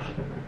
Gracias.